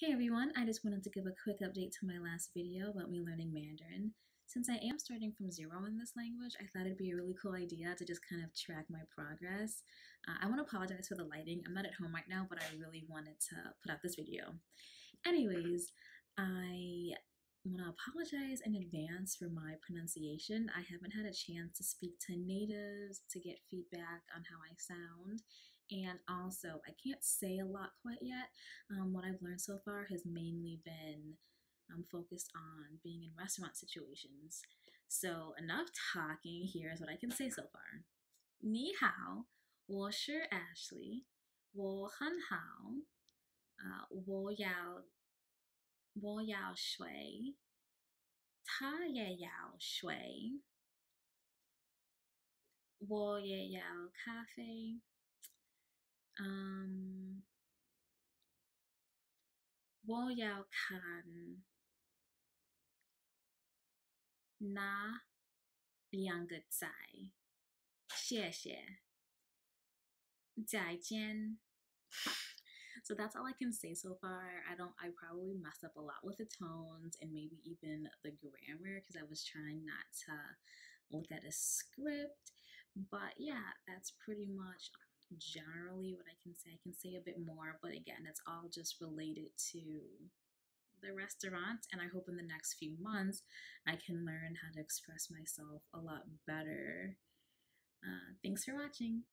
Hey everyone, I just wanted to give a quick update to my last video about me learning Mandarin. Since I am starting from zero in this language, I thought it'd be a really cool idea to just kind of track my progress. Uh, I want to apologize for the lighting. I'm not at home right now, but I really wanted to put out this video. Anyways, I want to apologize in advance for my pronunciation. I haven't had a chance to speak to natives to get feedback on how I sound. And also, I can't say a lot quite yet. Um, what I've learned so far has mainly been um, focused on being in restaurant situations. So, enough talking. Here's what I can say so far. 你好，我是 Ashley，我很好。啊、uh,，我要 我要水，他也要水，我也要咖啡。嗯，我要看那两个仔，谢谢，再见。So that's all I can say so far. I don't, I probably messed up a lot with the tones and maybe even the grammar because I was trying not to look at a script. But yeah, that's pretty much generally what I can say. I can say a bit more, but again, it's all just related to the restaurant. And I hope in the next few months I can learn how to express myself a lot better. Uh, thanks for watching.